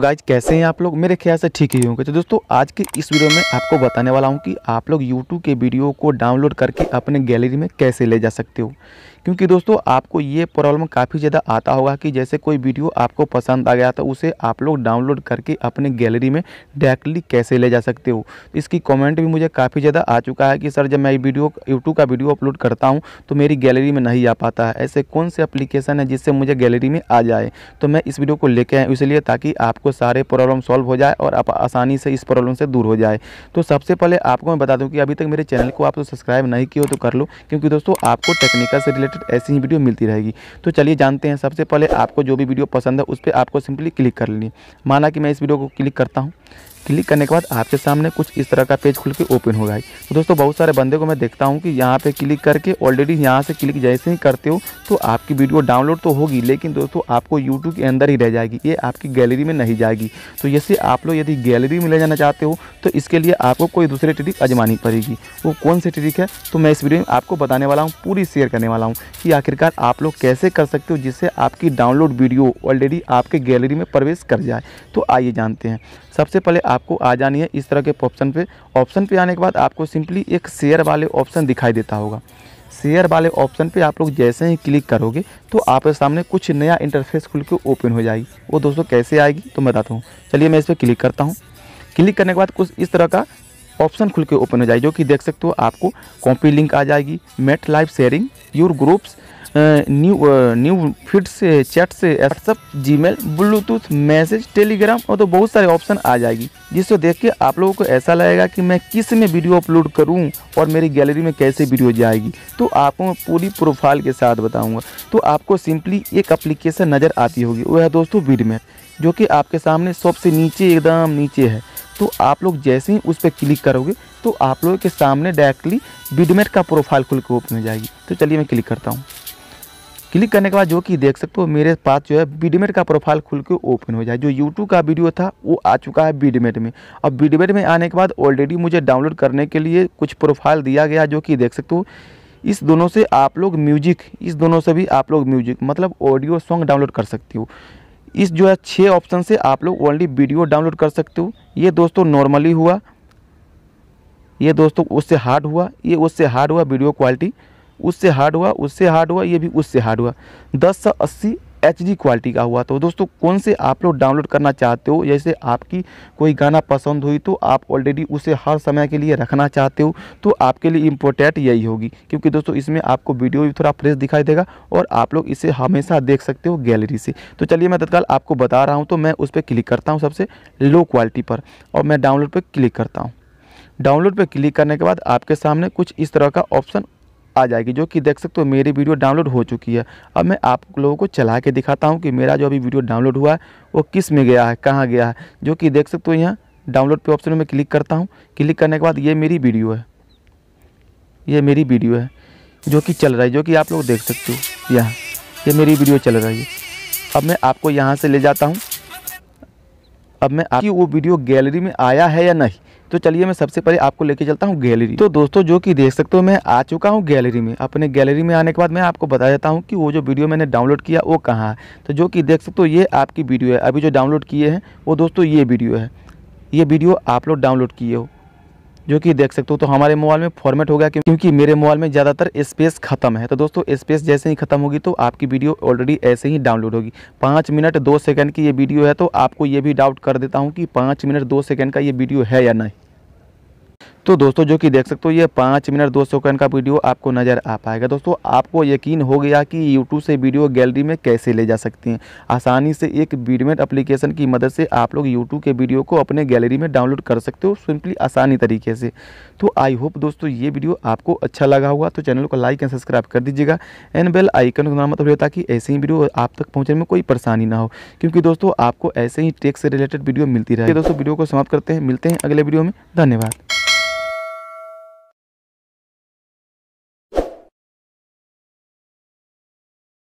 Guys कैसे हैं आप लोग? मेरे ख्याल से ठीक ही होंगे। तो दोस्तों, आज के इस वीडियो में आपको बताने वाला हूँ कि आप लोग यूट्यूब के वीडियो को डाउनलोड करके अपने गैलरी में कैसे ले जा सकते हो। क्योंकि दोस्तों, आपको ये प्रॉब्लम काफ़ी ज़्यादा आता होगा कि जैसे कोई वीडियो आपको पसंद आ गया तो उसे आप लोग डाउनलोड करके अपने गैलरी में डायरेक्टली कैसे ले जा सकते हो। इसकी कमेंट भी मुझे काफ़ी ज़्यादा आ चुका है कि, सर, जब मैं वीडियो यूट्यूब का वीडियो अपलोड करता हूँ तो मेरी गैलरी में नहीं आ पाता है। ऐसे कौन से अप्लीकेशन है जिससे मुझे गैलरी में आ जाए? तो मैं इस वीडियो को लेके आया इसलिए ताकि आपको सारे प्रॉब्लम सॉल्व हो जाए और आप आसानी से इस प्रॉब्लम से दूर हो जाए। तो सबसे पहले आपको मैं बता दूँ कि अभी तक मेरे चैनल को आप तो सब्सक्राइब नहीं किए हो तो कर लो, क्योंकि दोस्तों आपको टेक्निकल से रिलेटेड ऐसी ही वीडियो मिलती रहेगी। तो चलिए जानते हैं सबसे पहले आपको जो भी वीडियो पसंद है उस पर आपको सिंपली क्लिक कर लेनी। माना कि मैं इस वीडियो को क्लिक करता हूँ। क्लिक करने के बाद आपके सामने कुछ इस तरह का पेज खुल के ओपन होगा। तो दोस्तों, बहुत सारे बंदे को मैं देखता हूँ कि यहाँ पे क्लिक करके ऑलरेडी यहाँ से क्लिक जैसे ही करते हो तो आपकी वीडियो डाउनलोड तो होगी, लेकिन दोस्तों, आपको यूट्यूब के अंदर ही रह जाएगी। ये आपकी गैलरी में नहीं जाएगी। तो जैसे आप लोग यदि गैलरी में ले जाना चाहते हो तो इसके लिए आपको कोई दूसरी ट्रिक आजमानी पड़ेगी। वो कौन सी ट्रिक है? तो मैं इस वीडियो में आपको बताने वाला हूँ, पूरी शेयर करने वाला हूँ कि आखिरकार आप लोग कैसे कर सकते हो जिससे आपकी डाउनलोड वीडियो ऑलरेडी आपके गैलरी में प्रवेश कर जाए। तो आइए जानते हैं। सबसे पहले आपको आ जानी है इस तरह के ऑप्शन पे। ऑप्शन पे आने के बाद आपको सिंपली एक शेयर वाले ऑप्शन दिखाई देता होगा। शेयर वाले ऑप्शन पे आप लोग जैसे ही क्लिक करोगे तो आपके सामने कुछ नया इंटरफेस खुल के ओपन हो जाएगी। वो दोस्तों कैसे आएगी तो मैं बताता हूँ। चलिए मैं इस पर क्लिक करता हूँ। क्लिक करने के बाद कुछ इस तरह का ऑप्शन खुल के ओपन हो जाएगी, जो कि देख सकते हो आपको कॉपी लिंक आ जाएगी। Meet live sharing your groups new new fit से चैट से WhatsApp Gmail Bluetooth message Telegram और तो बहुत सारे ऑप्शन आ जाएगी, जिसको देख के आप लोगों को ऐसा लगेगा कि मैं किसमें वीडियो अपलोड करूँ और मेरी गैलरी में कैसे वीडियो जाएगी। तो आपको मैं पूरी प्रोफ़ाइल के साथ बताऊँगा। तो आपको सिंपली एक अप्लीकेशन नज़र आती होगी वह है दोस्तों वीडमेट जो कि आपके सामने सबसे नीचे, एकदम नीचे है। तो आप लोग जैसे ही उस पर क्लिक करोगे तो आप लोगों के सामने डायरेक्टली विडमेट का प्रोफ़ाइल खुल के ओपन हो जाएगी। तो चलिए मैं क्लिक करता हूँ। क्लिक करने के बाद जो कि देख सकते हो, मेरे पास जो है बीडीमेट का प्रोफ़ाइल खुल के ओपन हो जाए। जो यूट्यूब का वीडियो था, वो आ चुका है बीडीमेट में। अब बीडीमेट में आने के बाद ऑलरेडी मुझे डाउनलोड करने के लिए कुछ प्रोफ़ाइल दिया गया जो कि देख सकते हो। इस दोनों से आप लोग म्यूज़िक इस दोनों से भी आप लोग म्यूज़िक मतलब ऑडियो सॉन्ग डाउनलोड कर सकते हो। इस जो है छः ऑप्शन से आप लोग ओनली वीडियो डाउनलोड कर सकते हो। ये दोस्तों नॉर्मली हुआ। ये दोस्तों उससे हार्ड हुआ। ये उससे हार्ड हुआ वीडियो क्वालिटी उससे हार्ड हुआ, उससे हार्ड हुआ, ये भी उससे हार्ड हुआ। दस सौ अस्सी एच डी क्वालिटी का हुआ। तो दोस्तों, कौन से आप लोग डाउनलोड करना चाहते हो? जैसे आपकी कोई गाना पसंद हुई तो आप ऑलरेडी उसे हर समय के लिए रखना चाहते हो तो आपके लिए इम्पोर्टेंट यही होगी। क्योंकि दोस्तों, इसमें आपको वीडियो भी थोड़ा फ्रेश दिखाई देगा और आप लोग इसे हमेशा देख सकते हो गैलरी से। तो चलिए, मैं तत्काल आपको बता रहा हूँ तो मैं उस पर क्लिक करता हूँ सबसे लो क्वालिटी पर और मैं डाउनलोड पर क्लिक करता हूँ। डाउनलोड पर क्लिक करने के बाद आपके सामने कुछ इस तरह का ऑप्शन आ जाएगी, जो कि देख सकते हो मेरी वीडियो डाउनलोड हो चुकी है। अब मैं आप लोगों को चला के दिखाता हूँ कि मेरा जो अभी वीडियो डाउनलोड हुआ है, वो किसमें गया है, कहाँ गया है, जो कि देख सकते हो यहाँ डाउनलोड पे ऑप्शन में क्लिक करता हूँ। क्लिक करने के बाद ये मेरी वीडियो है। ये मेरी वीडियो है, जो कि चल रहा है, जो कि आप लोग देख सकते हो। यहाँ, ये मेरी वीडियो चल रही है। अब मैं आपको यहाँ से ले जाता हूँ। अब मैं आपकी वो वीडियो गैलरी में आया है या नहीं? तो चलिए मैं सबसे पहले आपको लेके चलता हूँ गैलरी। तो दोस्तों, जो कि देख सकते हो, मैं आ चुका हूँ गैलरी में। अपने गैलरी में आने के बाद मैं आपको बता देता हूँ कि वो जो वीडियो मैंने डाउनलोड किया, वो कहाँ है। तो जो कि देख सकते हो, ये आपकी वीडियो है। अभी जो डाउनलोड किए हैं, वो दोस्तों, ये वीडियो है। ये वीडियो आप लोग डाउनलोड किए हो। जो कि देख सकते हो तो हमारे मोबाइल में फॉर्मेट हो गया क्योंकि मेरे मोबाइल में ज़्यादातर स्पेस खत्म है। तो दोस्तों स्पेस जैसे ही खत्म होगी तो आपकी वीडियो ऑलरेडी ऐसे ही डाउनलोड होगी। पाँच मिनट दो सेकेंड की ये वीडियो है तो आपको ये भी डाउट कर देता हूँ कि पाँच मिनट दो सेकंड का ये वीडियो है या नहीं। तो दोस्तों, जो कि देख सकते हो, ये पाँच मिनट दो सेकंड का वीडियो आपको नज़र आ पाएगा। दोस्तों, आपको यकीन हो गया कि यूट्यूब से वीडियो गैलरी में कैसे ले जा सकते हैं। आसानी से एक वीडमेट एप्लीकेशन की मदद से आप लोग यूट्यूब के वीडियो को अपने गैलरी में डाउनलोड कर सकते हो सिंपली आसानी तरीके से। तो आई होप दोस्तों, ये वीडियो आपको अच्छा लगा होगा तो चैनल को लाइक एंड सब्सक्राइब कर दीजिएगा। एंड बेल आइकन को मतलब ताकि ऐसे ही वीडियो आप तक पहुँचने में कोई परेशानी ना हो, क्योंकि दोस्तों, आपको ऐसे ही टेक से रिलेटेड वीडियो मिलती रहे। दोस्तों, वीडियो को समाप्त करते हैं, मिलते हैं अगले वीडियो में। धन्यवाद।